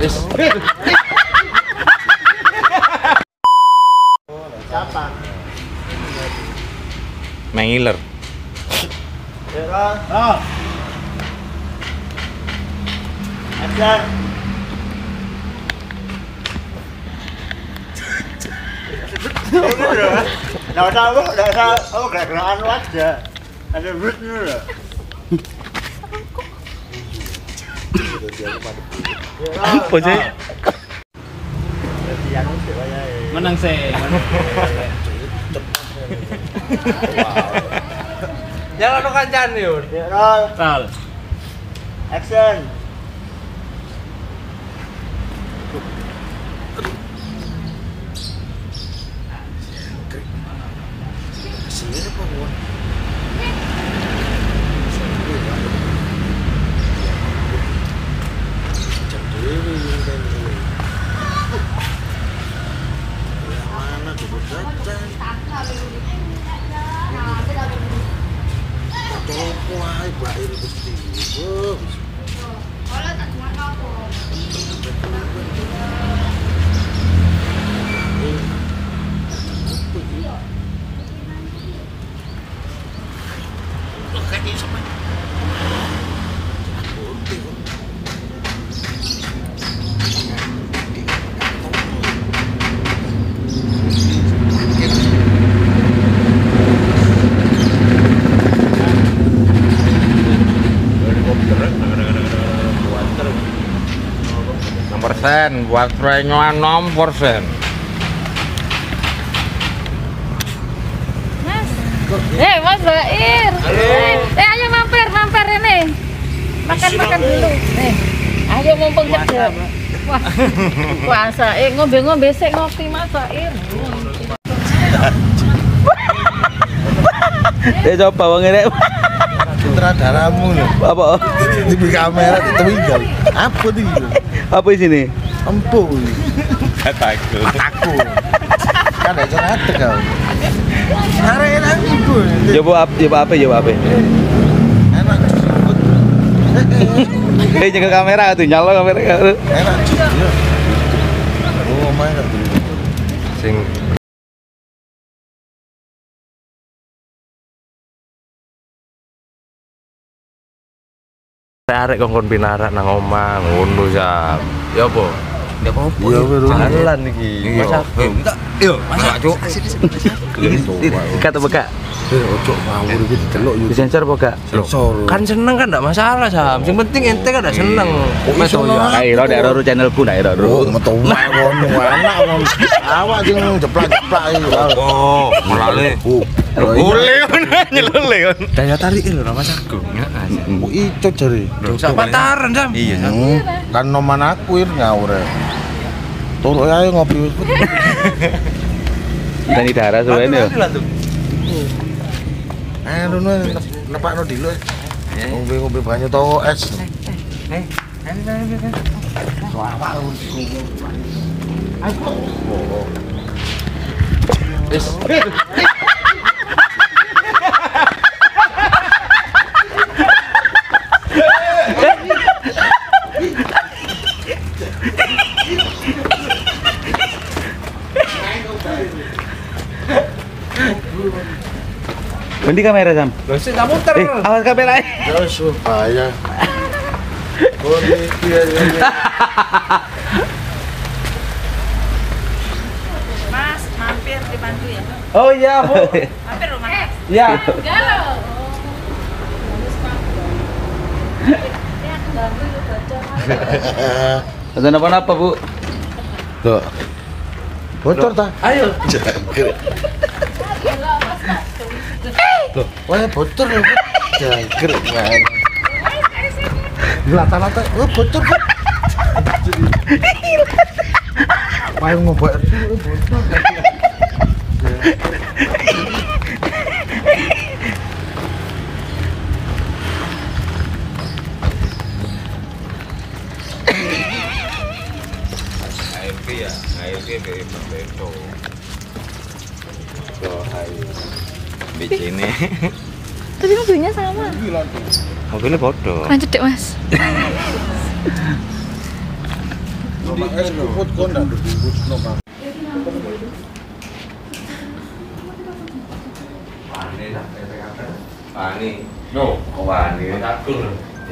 Wis. Siapa? Mengiler. Oh. Usah, Bu. nggak usah. Oh, gerak-gerakan aja. Ada. Apa sih? Menang sih. Jangan lo kancan. Ya, roll. Roll. Action. Enam persen, buat trennya enam persen. Mas. Eh, Mas Bair. Eh, ayo mampir, mampir ini. Makan-makan dulu. Eh, ayo mumpung kerja. Wah, puasa. Eh, ngombe-ngombe sik ngopi Mas Bair. Eh coba bang ini sutradaramu loh apa? di kamera tertinggal apa tuh Apa di sini? empuk Kataku. aku kan ada curhat kau hari enak ibu Coba apa? Coba apa? Coba apa? enak disebut Eh jaga kamera tuh nyala kamera. enak juga oh main gak tuh Sing Tarik kongkon pinarak nang omah ngono jam. Ya apa? Ya apa? Iya, bener. Jalan iki. Iya. Masa aku. Enggak. Yo, masa cuk. Kata beka. Eh ojo ngawur iki didelok yo Disensor apa gak? sensor Kan seneng kan enggak masalah Sam. Yang penting ente kan enggak seneng. Oh, iso no, ya. Ayo ro ro channelku ndak ro. Oh, metu ngono anak mon. Awak sing jeplak-jeplak iki. Oh, melale. Oh, Boleh nyelole kan. Daya tarik lho Mas Agung. Oh, itu jare. Sak pantaran, Sam. Iya, Sam. Hmm, kan noman aku ngawur. Turu ae ngopi wis. Dan darah suwene yo. Eh, nu nepakno dulu. Ngombe-ngombe banyu to es. Wis. Nanti kamera Sam. Lho sik tak muter. Eh, awas kamera. Ya. Oh, iki ya. Mas, mampir dibantu ya. Oh iya, Bu. Mampir rumah. Eh, Iya. galau. Ada apa-apa, Bu? Tuh. Bocor ta? Ayo. Loh, wah bocor lho. Jangkrik. Lata-lata, oh bocor. Wah ngobak dulu bocor. AMP ya, AMP Beto. So, hai. Di sini. Tapi mobilnya sama. Mobilnya bodoh. Lanjut deh, Mas.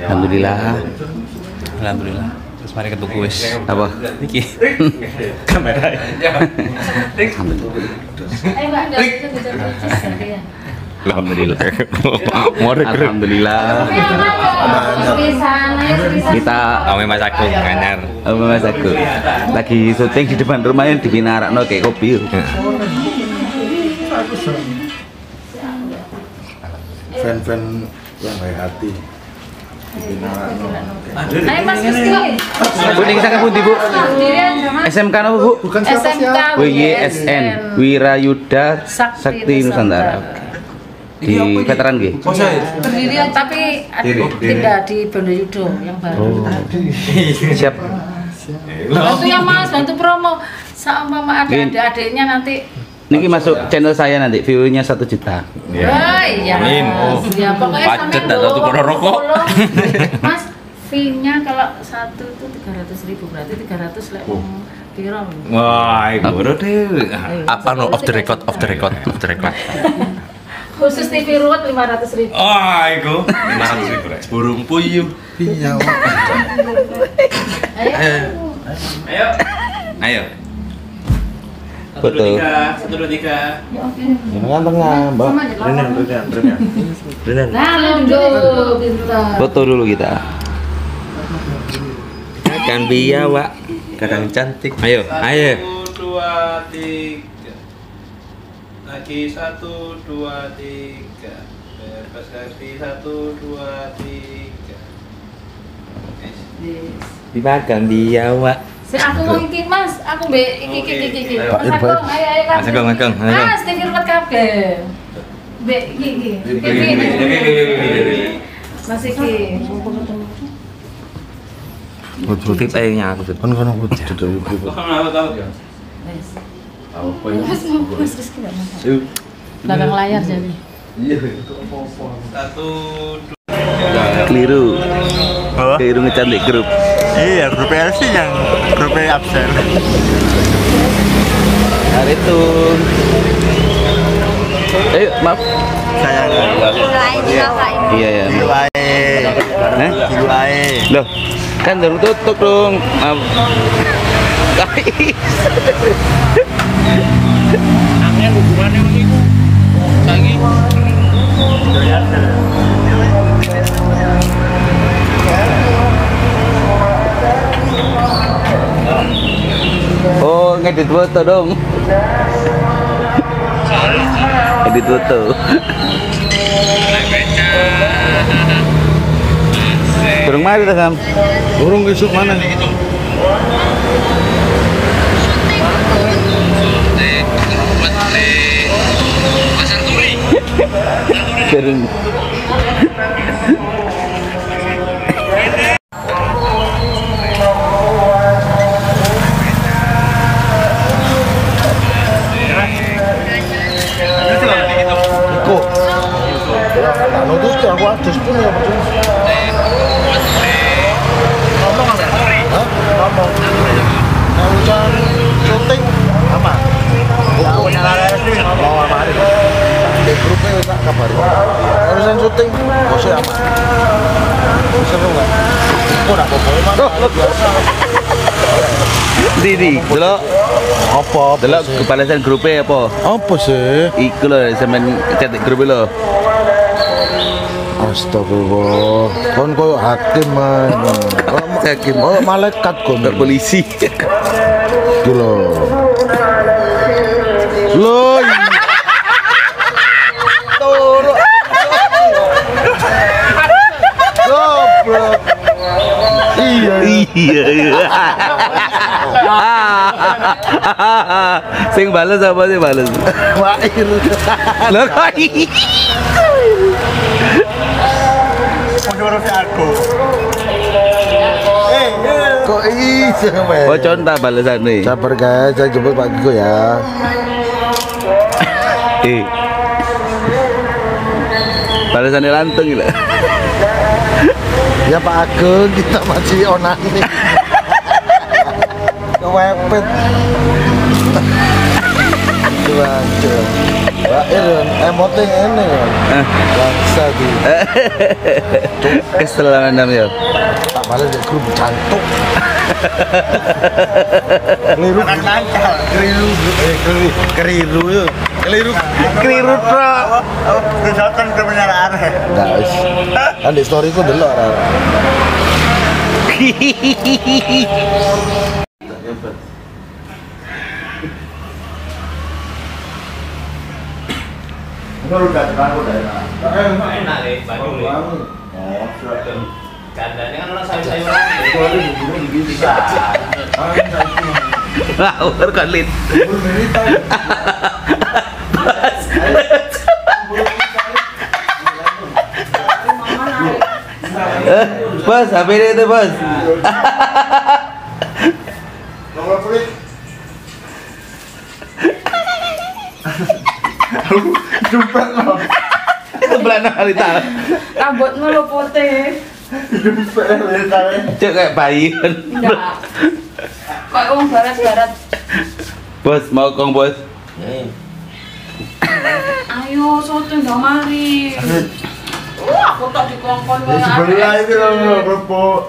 Alhamdulillah. Alhamdulillah. Mari ketuku wis. Apa? Iki. Kamera. Alhamdulillah. Alhamdulillah. Kita Ame Mas Agung anyar. apa Mas aku lagi syuting di depan rumahnya di Binarakno kayak kopi. Fan-fan yang baik hati. Ayo Mas Gusti. Bu ning sange pundi, Bu? SMK apa, Bu? Bukan siapa SMK siapa. WYSN Wirayuda Sakti Nusantara. Di veteran nggih. Berdiri tapi tidak di Bondoyudo yang baru. Siap. Bantu ya Mas, bantu promo. Sama ada Ini- adik-adiknya nanti. Niki masuk channel saya nanti view-nya 1 juta. Wah, iya. Amin. Oh. Ya, pokoknya Padet sampai satu kilo rokok. Mas, fee-nya kalau satu itu 300 ribu berarti 300 lek Oh. wong piro? Wah, iku. Ayo, Apa no off the record, off the record, off the record. Khusus TV ruwet 500 ribu. Oh, iku 500 ribu. Rek. Burung puyuh. Iya. Ayo. Ayo. Ayo. Satu dua tiga. Ya, oke. Tengah tengah, Mbak. Sama aja, Renan. Renan, Renan. Renan. Nah, aduh, pintar. Foto dulu kita. Kan biawak, kadang cantik. Ayo, ayo. Satu, dua, tiga. Lagi satu, dua, tiga. Bebas lagi satu, dua, tiga. Dimakan biawak. Si aku mau iki Mas, aku mbek iki iki iki iki. Mas. Agung, ayo ayo Mas Agung, Agung, Agung. Mas, TV ruwet kabeh. Mbek iki iki. Mas iki. Tayangnya aku. Kan kono tahu ya? Wes. Belakang layar jadi. Satu, Keliru. Oh, Keliru ngecantik grup. Iya, grup LC yang grup absen. Hari itu. Eh, maaf. Saya Iya ya. Jiwae. Hah? Jiwae. Loh, kan baru tutup dong. Maaf. Guys. Oh, ngedit foto dong. Edit foto. Turun mari ta, Sam? Burung besok mana? Turun. Iko. Tak nutut ya aku adus pun ya percuma. Ngomong apa? Hah? Ngomong. Nah, urusan syuting aman. Buku mau sama hari. Di grupnya wis tak kabari. Urusan syuting bosnya aman. Seru kan? Kok emang biasa. Didi, delok Apa? delok grupnya apa? Apa sih? Iku lho sampean cetak grup lho. Astagfirullah. Kon koyo hakim man. Hakim. Oh malaikat kon. Ke polisi. Lho. Lho. Turu. Goblok. Iya. Iya. Sing bales apa sih bales? Wair. Lho kok? Menurut aku. Kok iya? Oh conta balesane. Sabar guys, saya jemput Pak Giko ya. Eh. Balesane lantung gila. Ya Pak Agung, kita masih onani. kewepet. Waduh. Mbak Ir, emote ngene ya. Eh. Bangsa di Kesel menam ya. tak balik di grup cantuk. Keliru. Keliru. Eh, keliru. Keliru yo. Keliru. Keliru pro. Kesotan kebenaran. Wis. Kan di story ku delok arek. Itu udah terang udah enak. Enak deh. Oh, kan orang sayur-sayuran. Bisa. Ngawur kan lid. Eh, HP ini itu, Bos. Nomor pelit. Jumpa lo. Itu belana Rita. Rambutmu lo putih. Lihatnya. Cek kayak bayi. Enggak. Kayak orang barat-barat. Bos, mau kong, Bos. Ayo, soto nggak mari. Aku tak dikongkon Di sebelah itu loh, kerupuk.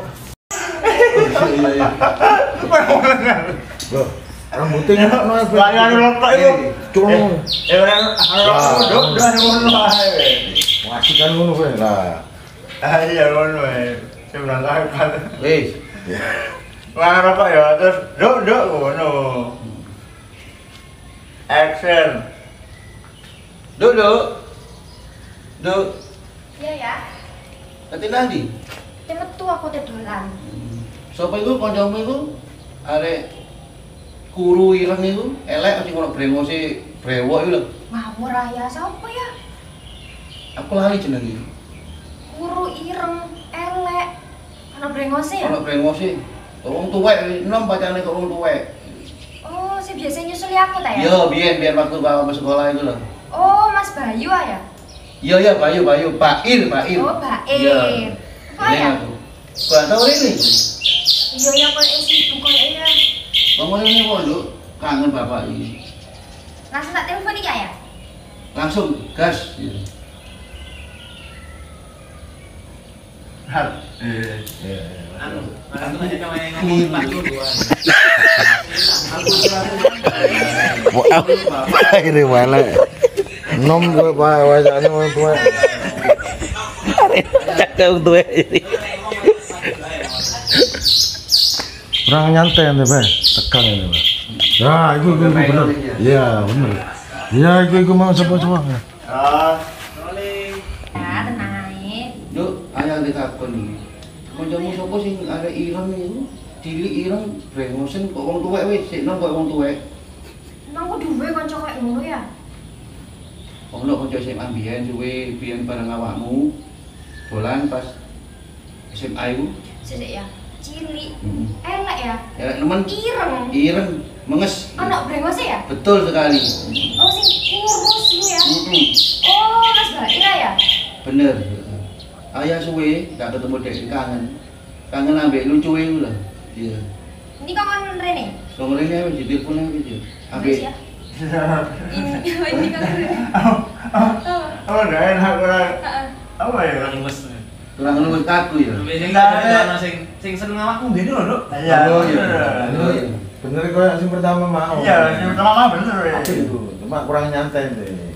Rambutnya enak no. Banyak rokok itu. Culung. Eh, orang rokok dah ngono ae. Masih kan kowe. Lah, Ah iya ae. Sebenarnya kan. Wis. Wah rokok ya terus duduk duduk ngono. Action. Duduk. Duduk. Iya ya, Nanti nanti. dia metu aku teh dolan. Sopo iku kancamu iku arek kuru ireng iku elek sing ono brengose brewok iku lho. Ngawur raya sapa ya? Aku lali jenenge. Kuru ireng, elek. Ana brengose ya? Ono brengose. Wong tuwek enom pacane kok wong tuwek. Oh, si biasa nyusuli aku ta ya? Yo, biyen biyen waktu bawa ke sekolah itu lho. Oh, Mas Bayu ah ya? Iya iya Bayu Bayu Pak Ir Pak Ir. Oh, Bair. Iya. Apa ya? Ini aku. Kok tau ini? Iya ya kok sibuk kok ya. Ngomong ini kok lu kangen bapak ini. Langsung tak telepon iki ya? Langsung gas. Iya. Anu, anu aja sama yang ngomong Pak Duluan. Wah, ini mana? Nom gue pak, wajahnya orang tua. Cakep ini. Kurang nyantai nih pak, tekan ini pak. Ya, itu itu itu bener. Iya bener. Iya itu itu mau coba coba. Ah, Ya, tenang ae. Yuk, ayah ditakon iki. Kancamu sapa sing arek ireng iku? Cilik ireng brengosen kok wong tuwek wis, sik nom kok wong tuwek. Nang aku duwe kanca kayak ngono ya. Ono kanca SMA mbiyen suwe biyen bareng awakmu. Bolan pas SMA iku. Sik ya. Cilik, elek ya. Ya nemen Ireng. ireng menges. Ana brengose ya? Betul sekali. Oh, sing kurus itu ya. Oh, Mas Baira ya? Bener. Ayah suwe gak ketemu dek kangen. Kangen ambek lucu iku lah. Iya. Ini kawan Rene. Nomor ini wis ditelepon wis. Ambek ya? Ini ini kan oh udah enak kurang. Apa ya? Lemes. kurang luwih kaku ya. Biasanya kan sing sing seneng awakku ngene lho, Nduk. Iya. Oh, iya. bener. Iya. Kok yang pertama mau. Iya, yang pertama bener ya. Cuma kurang nyantai nih.